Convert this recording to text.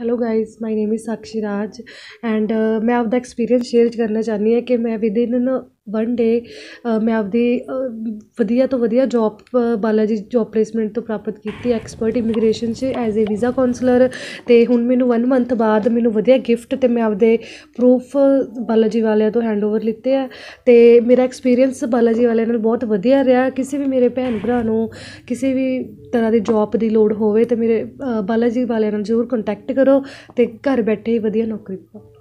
Hello guys my name is Sakshi Raj and मैं आपका experience share करना चाहनी है कि मैं within uh, one day ਮੈਂ ਆਪਦੀ ਵਧੀਆ ਤੋਂ ਵਧੀਆ job Bala ji job placement ਤੋਂ ਪ੍ਰਾਪਤ ਕੀਤੀ ਐਕਸਪਰਟ ਇਮੀਗ੍ਰੇਸ਼ਨ 'ਚ ਐਜ਼ ਏ ਵੀਜ਼ਾ ਕਾਉਂਸਲਰ ਅਤੇ ਹੁਣ ਮੈਨੂੰ ਵਨ ਮੰਥ ਬਾਅਦ ਮੈਨੂੰ ਵਧੀਆ ਗਿਫਟ ਅਤੇ ਮੈਂ ਆਪਦੇ ਪਰੂਫ ਬਾਲਾਜੀ ਵਾਲਿਆਂ ਤੋਂ ਹੈਂਡਓਵਰ ਲਿੱਤੇ ਆ। ਅਤੇ ਮੇਰਾ ਐਕਸਪੀਰੀਅੰਸ ਬਾਲਾਜੀ ਵਾਲਿਆਂ ਨਾਲ ਬਹੁਤ ਵਧੀਆ ਰਿਹਾ। ਕਿਸੇ ਵੀ ਮੇਰੇ ਭੈਣ ਭਰਾ ਨੂੰ ਕਿਸੇ ਵੀ ਤਰ੍ਹਾਂ ਦੀ ਜੋਬ ਦੀ ਲੋੜ ਹੋਵੇ ਤਾਂ ਮੇਰੇ ਅ, ਬਾਲਾ ਜੀ ਵਾਲਿਆਂ ਨਾਲ ਜ਼ਰੂਰ ਕੰਟੈਕਟ ਕਰੋ ਅਤੇ ਘਰ ਬੈਠੇ ਹੀ ਵਧੀਆ ਨੌਕਰੀ ਪਾਓ।